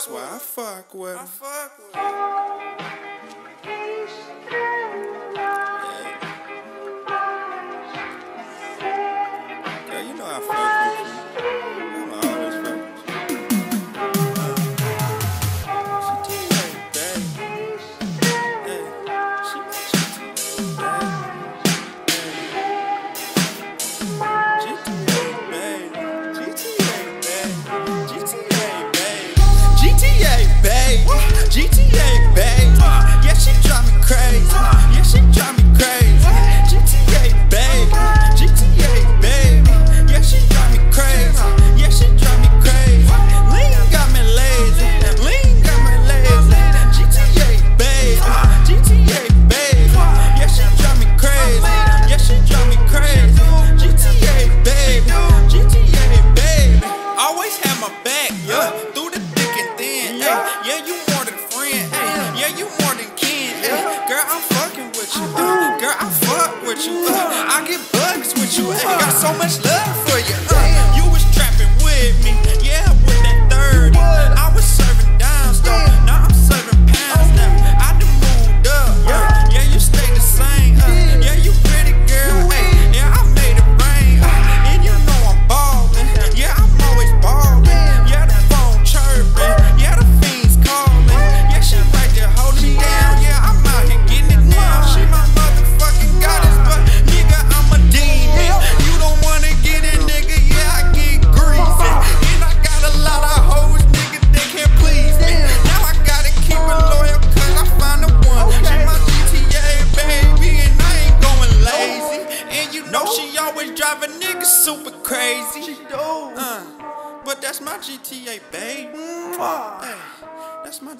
That's why I fuck with. I fuck with. with you. I get bugs with you. Hey, got so much love.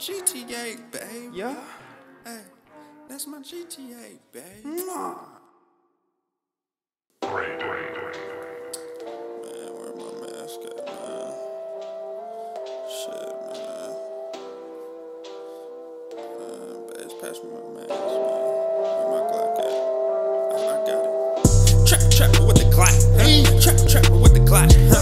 GTA, babe. Yeah. Hey, that's my GTA, babe. Mwah. Man, my mask man? Shit, man. Man, my mask, man. My Glock? I, got it. Trap, trap with the Glock. Hey. Trap, trap with the Glock. Huh?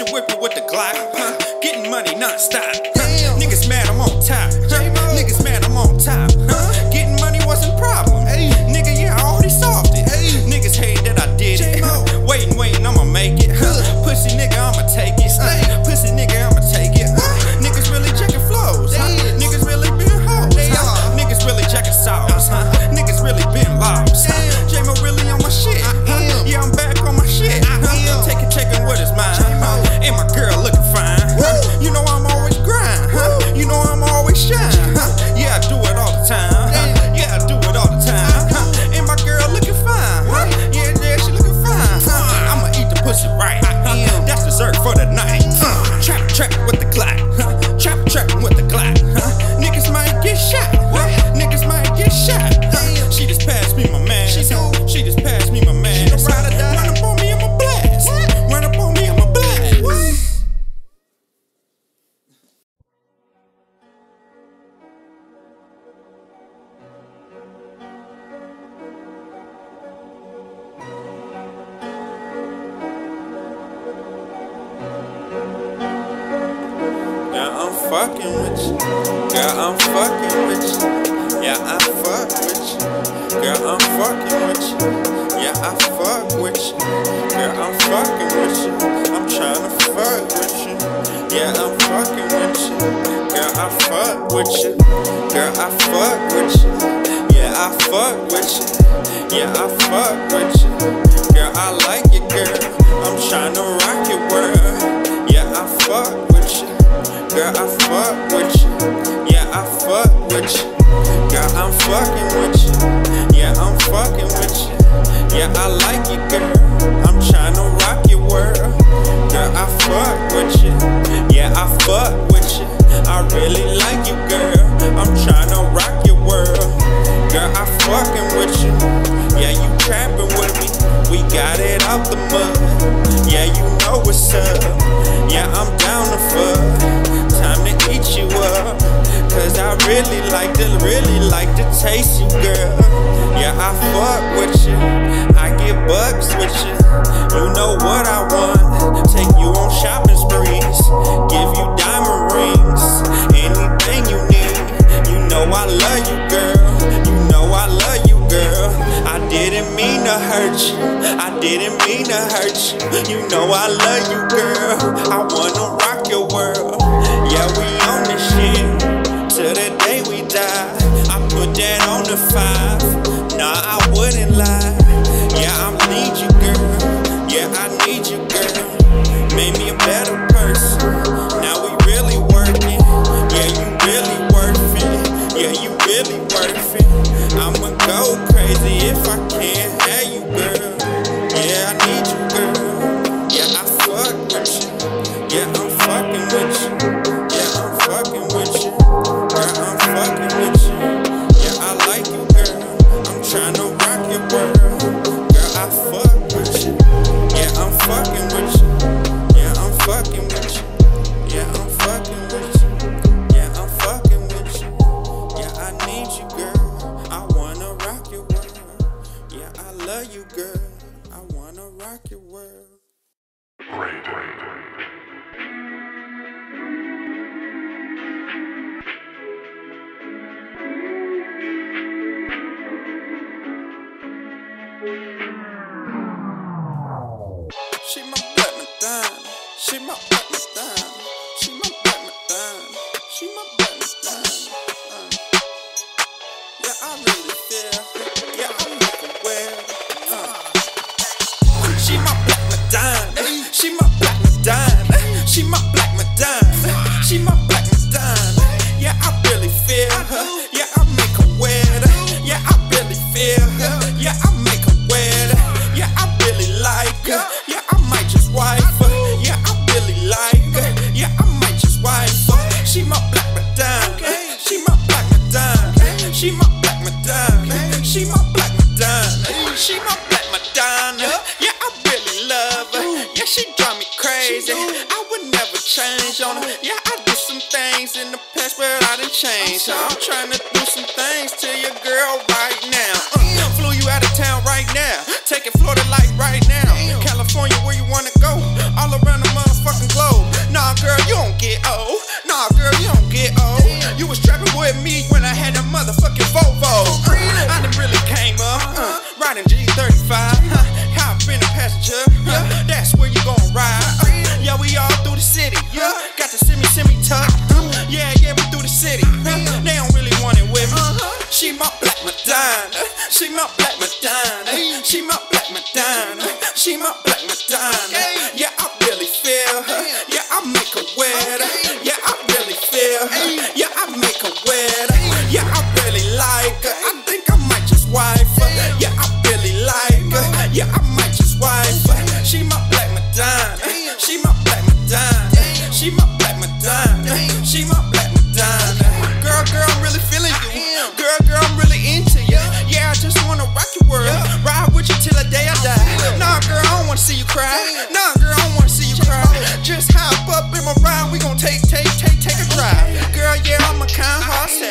Catching whipping with the Glock. Huh? Getting money non-stop. Fucking with you. Girl, I'm fucking with you. Yeah, I fuck with you. Girl, I'm fucking with you. Yeah, I fuck with you. Girl, I'm fucking with you. I'm tryna fuck with you. Yeah, I'm fucking with you. Girl, I fuck with you. Girl, I fuck with you. Yeah, I fuck with you. Yeah, I fuck with you. Girl, I like you, girl. I'm trying rock Girl, I fuck with you. Yeah, I fuck with you. Girl, I'm fucking with you. Yeah, I'm fucking with you. Yeah, I like you, girl. I'm tryna rock your world. Girl, I fuck with you. Yeah, I fuck with you. I really like you, girl. I'm tryna rock your world. Girl, I fucking with you. Yeah, you trapping with me. We got it out the mud. Yeah, you know what's up. Yeah, I'm down to fuck. Eat you up. Cause I really like to, really like to taste you, girl. Yeah, I fuck with you. I get bucks with you. You know what I want. Take you on shopping sprees. Give you diamond rings. Anything you need. You know I love you, girl. You know I love you, girl. I didn't mean to hurt you. I didn't mean to hurt you. You know I love you, girl. I wanna rock your world. Yeah, we die. I put that on the five. Nah, I wouldn't lie. Yeah, I need you, girl. Yeah, I need you, girl. Made me a better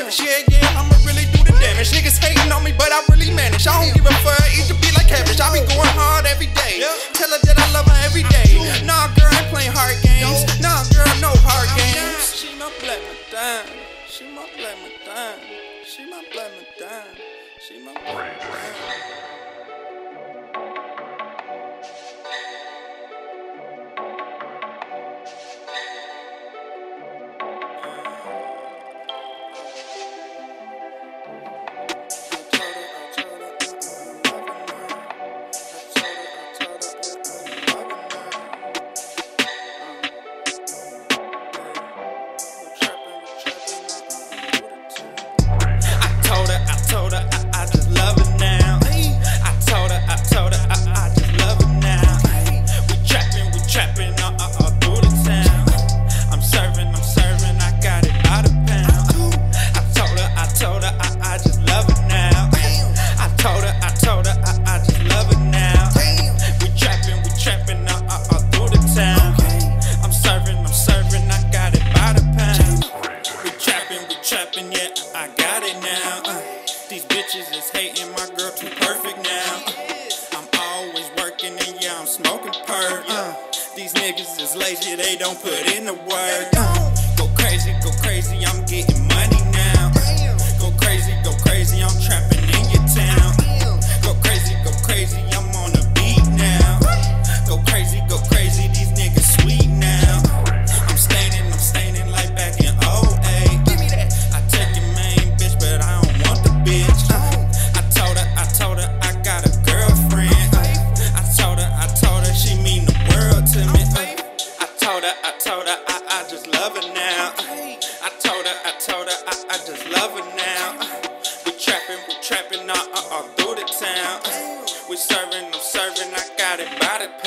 lavish. Yeah, yeah, I'ma really do the damage. Niggas hating on me, but I really manage. I don't give a fuck, eat the beat like cabbage. I be going hard every day. Tell her that I love her every day. Nah, girl, I ain't playing hard games. Nah, girl, no hard games. She my platinum. madame. She my platinum. madame. She my platinum. madame. She my platinum. madame.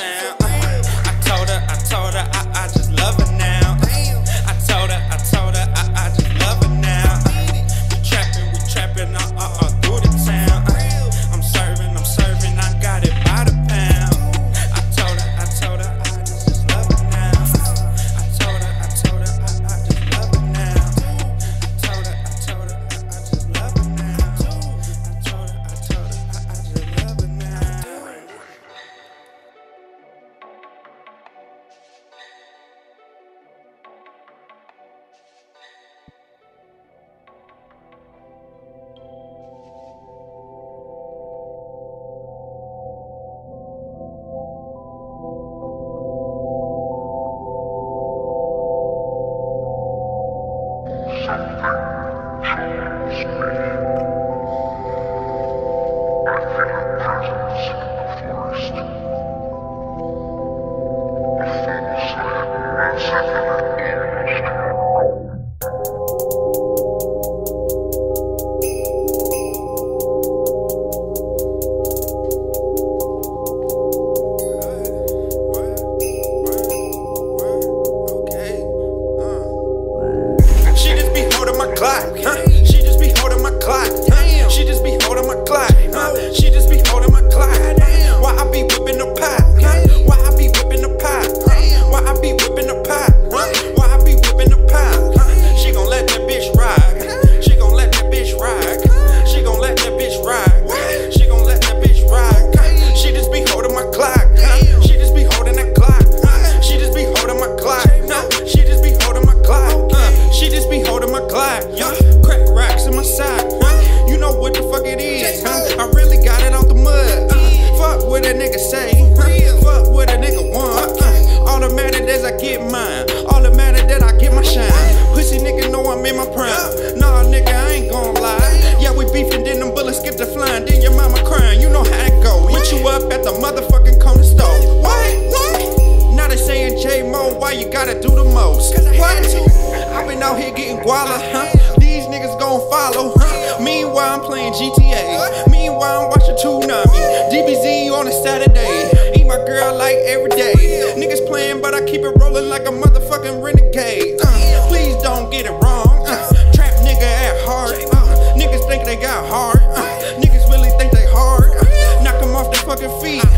I told her, I told her, I, I just love her now. motherfucking corner store. What? What? Now they saying Jmoe, why you gotta do the most? What? I've been out here getting guala, huh? These niggas gon' follow, huh? Meanwhile, I'm playing GTA. Meanwhile, I'm watching Toonami. DBZ on a Saturday. Eat my girl like every day. Niggas playing, but I keep it rolling like a motherfucking renegade. Uh, please don't get it wrong. Uh, trap nigga at heart. Uh, niggas think they got hard. Uh, niggas really think they hard. Uh, knock them off their fucking feet.